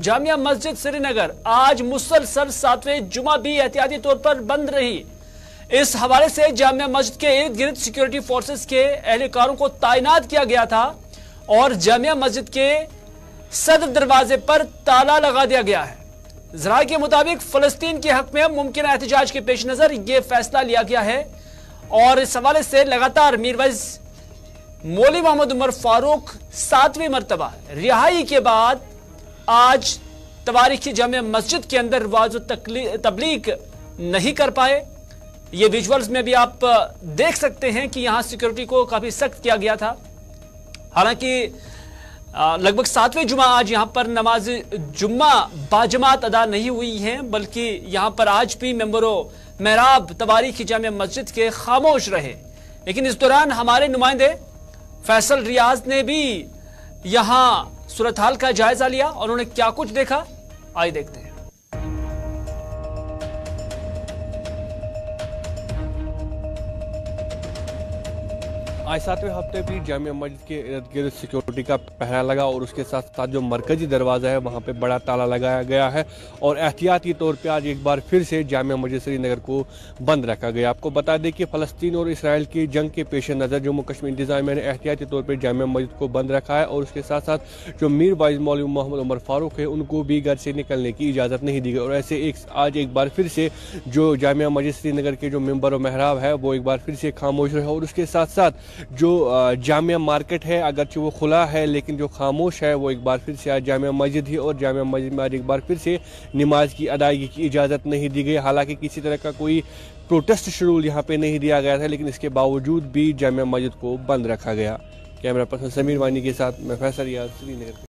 जामिया मस्जिद श्रीनगर आज मुसलसल सातवें जुमा भी एहतियाती तौर पर बंद रही। इस हवाले से जामिया मस्जिद के इर्द गिर्द सिक्योरिटी फोर्सेस के एहलकारों को तैनात किया गया था और जामिया मस्जिद के सदर दरवाजे पर ताला लगा दिया गया है। जरा के मुताबिक फलस्तीन के हक में मुमकिन एहतजाज के पेश नज़र यह फैसला लिया गया है और इस हवाले से लगातार मीरवज मौली मोहम्मद उमर फारूक सातवीं मरतबा, रिहाई के बाद आज तवारीखी जामिया मस्जिद के अंदर वाज तबलीग नहीं कर पाए। ये विजुअल्स में भी आप देख सकते हैं कि यहाँ सिक्योरिटी को काफ़ी सख्त किया गया था। हालाँकि लगभग सातवें जुमा आज यहाँ पर नमाज़ जुम्मा बाजमात अदा नहीं हुई है, बल्कि यहाँ पर आज भी मेंबरों, महराब तबारीखी जाम मस्जिद के खामोश रहे। लेकिन इस दौरान हमारे नुमाइंदे फैसल रियाज ने भी यहाँ सूरत हाल का जायजा लिया और उन्होंने क्या कुछ देखा? आइए देखते हैं। आज सातवें हफ़्ते भी जामिया मस्जिद के इर्द गिर्द सिक्योरिटी का पहरा लगा और उसके साथ साथ जो मरकजी दरवाज़ा है, वहाँ पे बड़ा ताला लगाया गया है और एहतियाती तौर पे आज एक बार फिर से जामिया मस्जिद श्रीनगर को बंद रखा गया। आपको बता दें कि फ़लस्तीन और इसराइल की जंग के पेश नज़र जम्मू कश्मीर इंतजामिया ने एहतियाती तौर पर जामिया मस्जिद को बंद रखा है और उसके साथ साथ जो मीर वाइज मौलवी मोहम्मद उमर फारूक है, उनको भी घर से निकलने की इजाज़त नहीं दी गई। और ऐसे एक, आज एक बार फिर से जो जामिया मस्जिद श्रीनगर के जो मेंबर और महराब है, वो एक बार फिर से खामोश रहे और उसके साथ साथ जो जामिया मार्केट है, अगरचे वो खुला है, लेकिन जो खामोश है, वो एक बार फिर से आज जामिया मस्जिद ही, और जामिया मस्जिद में आज एक बार फिर से नमाज़ की अदायगी की इजाज़त नहीं दी गई। हालाँकि किसी तरह का कोई प्रोटेस्ट शेड्यूल यहाँ पे नहीं दिया गया था, लेकिन इसके बावजूद भी जामिया मस्जिद को बंद रखा गया। कैमरा पर्सन समीर वानी के साथ मैं फैसल याद श्रीनगर।